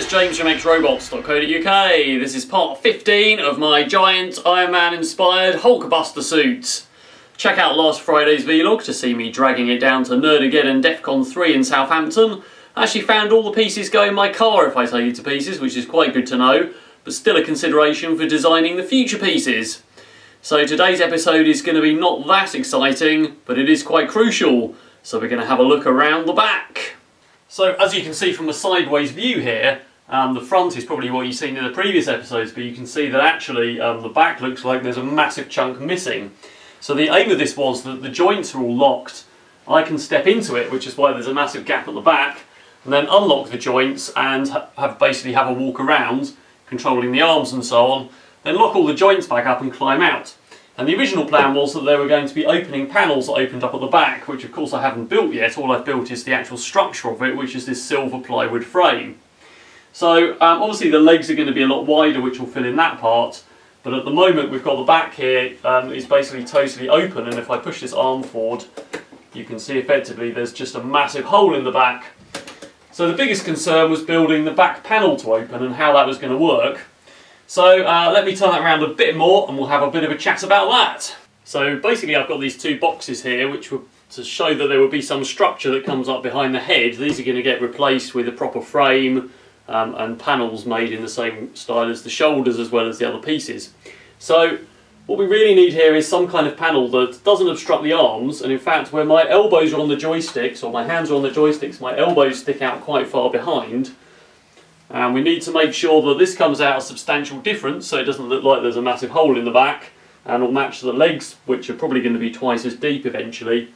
it's James from xrobots.co.uk. This is part 15 of my giant Iron Man inspired Hulkbuster suit. Check out last Friday's vlog to see me dragging it down to Nerdageddon DEFCON 3 in Southampton. I actually found all the pieces go in my car if I take it to pieces, which is quite good to know, but still a consideration for designing the future pieces. So today's episode is going to be not that exciting, but it is quite crucial. So we're going to have a look around the back. So as you can see from the sideways view here, um, the front is probably what you've seen in the previous episodes, but you can see that actually um, the back looks like there's a massive chunk missing. So the aim of this was that the joints are all locked. I can step into it, which is why there's a massive gap at the back, and then unlock the joints and have basically have a walk around, controlling the arms and so on, then lock all the joints back up and climb out. And the original plan was that they were going to be opening panels that opened up at the back, which of course I haven't built yet. All I've built is the actual structure of it, which is this silver plywood frame. So um, obviously the legs are going to be a lot wider, which will fill in that part. But at the moment we've got the back here um, is basically totally open, and if I push this arm forward, you can see effectively there's just a massive hole in the back. So the biggest concern was building the back panel to open and how that was going to work. So uh, let me turn that around a bit more and we'll have a bit of a chat about that. So basically I've got these two boxes here which were to show that there will be some structure that comes up behind the head. These are going to get replaced with a proper frame um, and panels made in the same style as the shoulders as well as the other pieces. So what we really need here is some kind of panel that doesn't obstruct the arms and in fact where my elbows are on the joysticks or my hands are on the joysticks my elbows stick out quite far behind and we need to make sure that this comes out a substantial difference so it doesn't look like there's a massive hole in the back and will match the legs which are probably going to be twice as deep eventually.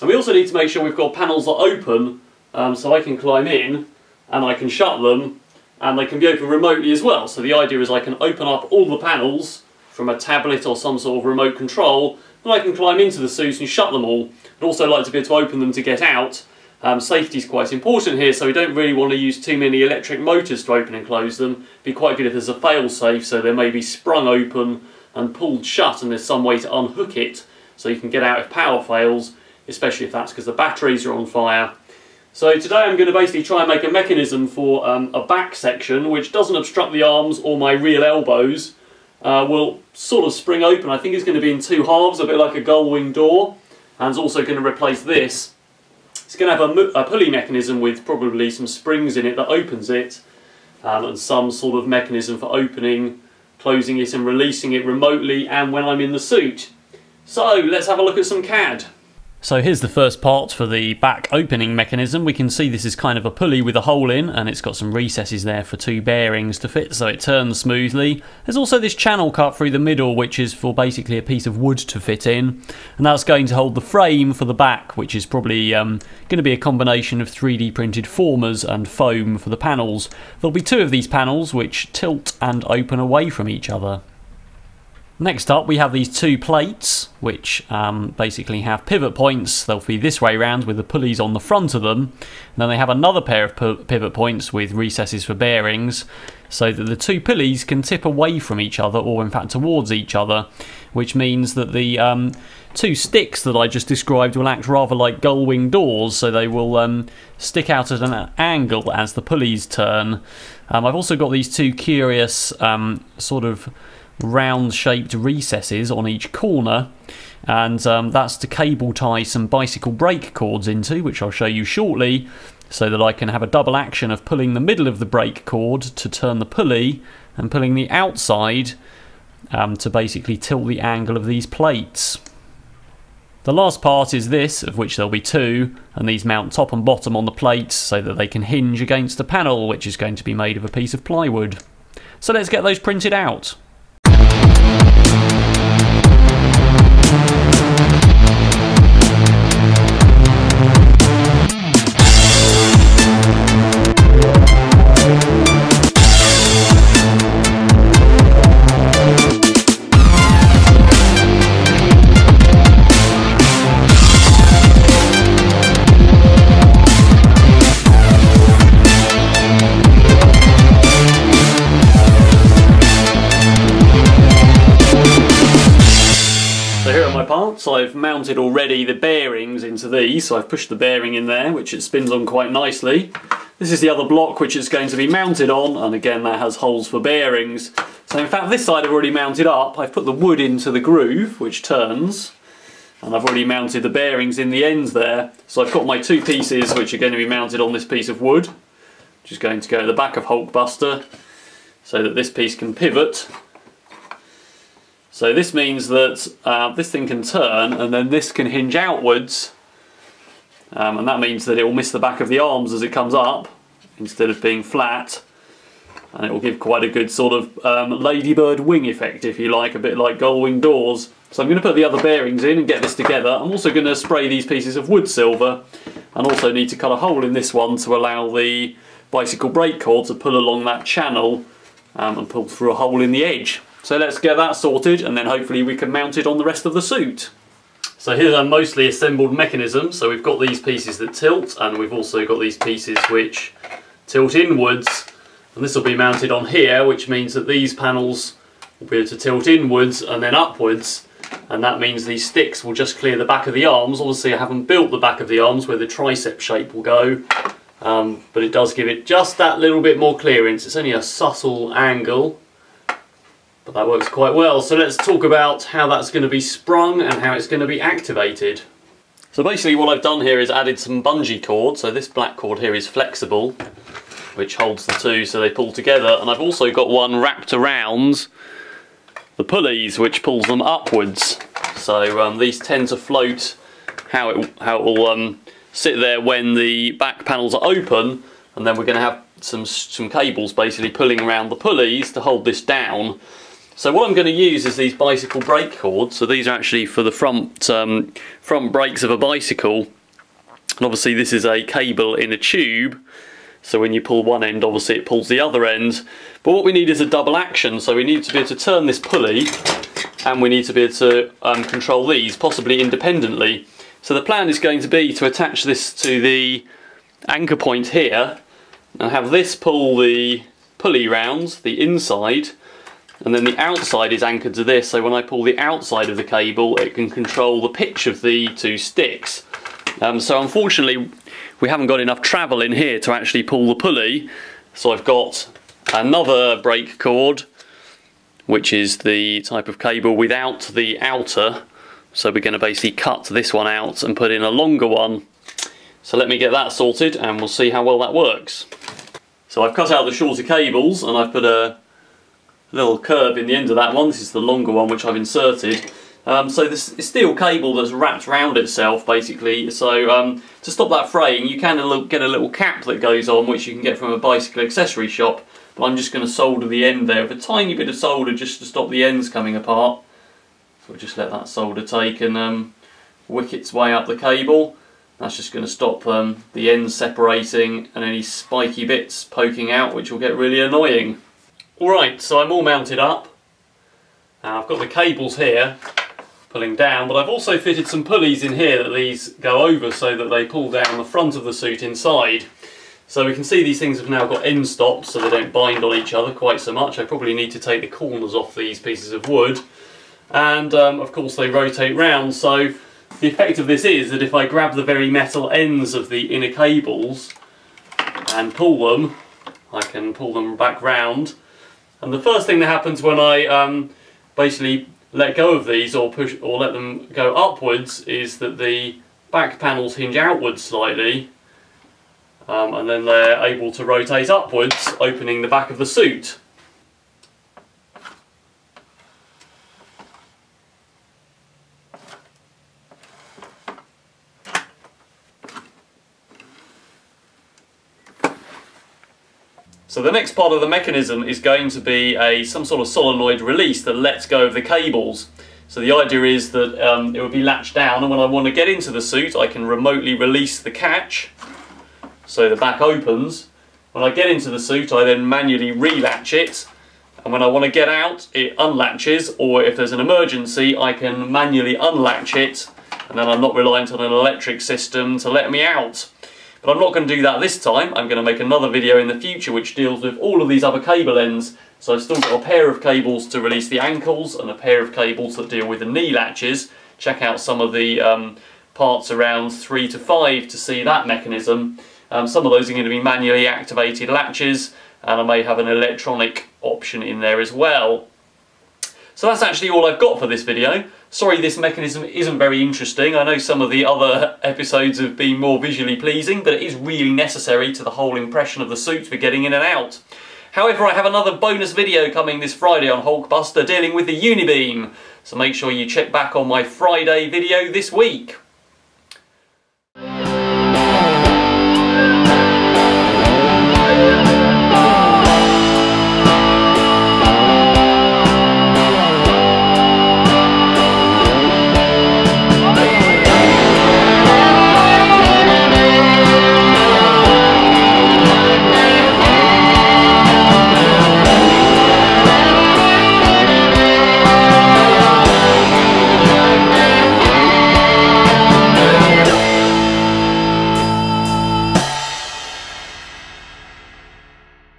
And we also need to make sure we've got panels that open um, so I can climb in and I can shut them and they can be opened remotely as well. So the idea is I can open up all the panels from a tablet or some sort of remote control and I can climb into the suit and shut them all. I'd also like to be able to open them to get out um, safety is quite important here, so we don't really want to use too many electric motors to open and close them. It'd be quite good if there's a fail-safe, so they may be sprung open and pulled shut and there's some way to unhook it so you can get out if power fails, especially if that's because the batteries are on fire. So today I'm going to basically try and make a mechanism for um, a back section which doesn't obstruct the arms or my real elbows. Uh, will sort of spring open. I think it's going to be in two halves, a bit like a gull wing door. And it's also going to replace this. It's going to have a, a, pulley mechanism with probably some springs in it that opens it um, and some sort of mechanism for opening, closing it and releasing it remotely and when I'm in the suit. So let's have a look at some CAD. So here's the first part for the back opening mechanism. We can see this is kind of a pulley with a hole in and it's got some recesses there for two bearings to fit so it turns smoothly. There's also this channel cut through the middle which is for basically a piece of wood to fit in and that's going to hold the frame for the back which is probably um, going to be a combination of 3D printed formers and foam for the panels. There'll be two of these panels which tilt and open away from each other. Next up we have these two plates which um, basically have pivot points. They'll be this way around with the pulleys on the front of them. And then they have another pair of pivot points with recesses for bearings so that the two pulleys can tip away from each other or in fact towards each other which means that the um, two sticks that I just described will act rather like gull wing doors so they will um, stick out at an angle as the pulleys turn. Um, I've also got these two curious um, sort of round shaped recesses on each corner and um, that's to cable tie some bicycle brake cords into which I'll show you shortly so that I can have a double action of pulling the middle of the brake cord to turn the pulley and pulling the outside um, to basically tilt the angle of these plates. The last part is this, of which there'll be two, and these mount top and bottom on the plates so that they can hinge against the panel, which is going to be made of a piece of plywood. So let's get those printed out. I've mounted already the bearings into these, so I've pushed the bearing in there, which it spins on quite nicely. This is the other block which it's going to be mounted on, and again that has holes for bearings. So in fact this side I've already mounted up, I've put the wood into the groove, which turns, and I've already mounted the bearings in the ends there. So I've got my two pieces which are going to be mounted on this piece of wood, which is going to go at the back of Hulkbuster, so that this piece can pivot so this means that uh, this thing can turn and then this can hinge outwards um, and that means that it will miss the back of the arms as it comes up instead of being flat and it will give quite a good sort of um, ladybird wing effect if you like, a bit like gull wing doors. So I'm going to put the other bearings in and get this together. I'm also going to spray these pieces of wood silver and also need to cut a hole in this one to allow the bicycle brake cord to pull along that channel um, and pull through a hole in the edge. So let's get that sorted and then hopefully we can mount it on the rest of the suit. So here's our mostly assembled mechanism. So we've got these pieces that tilt and we've also got these pieces which tilt inwards. And this will be mounted on here, which means that these panels will be able to tilt inwards and then upwards. And that means these sticks will just clear the back of the arms. Obviously I haven't built the back of the arms where the tricep shape will go. Um, but it does give it just that little bit more clearance. It's only a subtle angle but that works quite well. So let's talk about how that's going to be sprung and how it's going to be activated. So basically what I've done here is added some bungee cord. So this black cord here is flexible, which holds the two so they pull together. And I've also got one wrapped around the pulleys, which pulls them upwards. So um, these tend to float how it, how it will um, sit there when the back panels are open. And then we're going to have some, some cables basically pulling around the pulleys to hold this down. So what I'm going to use is these bicycle brake cords. So these are actually for the front um, front brakes of a bicycle. And obviously this is a cable in a tube. So when you pull one end, obviously it pulls the other end. But what we need is a double action. So we need to be able to turn this pulley and we need to be able to um, control these, possibly independently. So the plan is going to be to attach this to the anchor point here and have this pull the pulley round, the inside, and then the outside is anchored to this so when I pull the outside of the cable it can control the pitch of the two sticks. Um, so unfortunately we haven't got enough travel in here to actually pull the pulley. So I've got another brake cord which is the type of cable without the outer. So we're going to basically cut this one out and put in a longer one. So let me get that sorted and we'll see how well that works. So I've cut out the shorter cables and I've put a little curve in the end of that one. This is the longer one which I've inserted. Um, so this steel cable that's wrapped around itself basically. So um, to stop that fraying you can get a little cap that goes on which you can get from a bicycle accessory shop. But I'm just going to solder the end there with a tiny bit of solder just to stop the ends coming apart. So we'll just let that solder take and um, wick its way up the cable. That's just going to stop um, the ends separating and any spiky bits poking out which will get really annoying. Alright, so I'm all mounted up. Now I've got the cables here pulling down, but I've also fitted some pulleys in here that these go over so that they pull down the front of the suit inside. So we can see these things have now got end stops so they don't bind on each other quite so much. I probably need to take the corners off these pieces of wood. And um, of course they rotate round, so the effect of this is that if I grab the very metal ends of the inner cables and pull them, I can pull them back round and the first thing that happens when I um, basically let go of these or push or let them go upwards is that the back panels hinge outwards slightly um, and then they're able to rotate upwards opening the back of the suit. So the next part of the mechanism is going to be a some sort of solenoid release that lets go of the cables. So the idea is that um, it would be latched down and when I want to get into the suit I can remotely release the catch so the back opens. When I get into the suit I then manually relatch it and when I want to get out it unlatches or if there's an emergency I can manually unlatch it and then I'm not reliant on an electric system to let me out. But I'm not going to do that this time. I'm going to make another video in the future which deals with all of these other cable ends. So I've still got a pair of cables to release the ankles and a pair of cables that deal with the knee latches check out some of the um, parts around 3 to 5 to see that mechanism. Um, some of those are going to be manually activated latches and I may have an electronic option in there as well. So that's actually all I've got for this video. Sorry this mechanism isn't very interesting. I know some of the other episodes have been more visually pleasing, but it is really necessary to the whole impression of the suit for getting in and out. However, I have another bonus video coming this Friday on Hulkbuster dealing with the Unibeam, so make sure you check back on my Friday video this week.